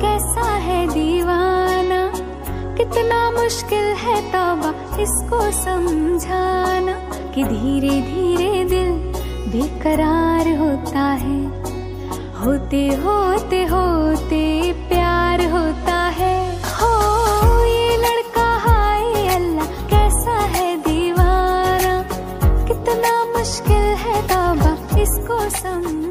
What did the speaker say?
कैसा है दीवाना? कितना मुश्किल है तौबा इसको समझाना कि धीरे धीरे दिल बेकरार होता है। होते होते होते प्यार होता है। हो, ये लड़का, हाय अल्लाह, कैसा है दीवाना? कितना मुश्किल है तौबा इसको समझ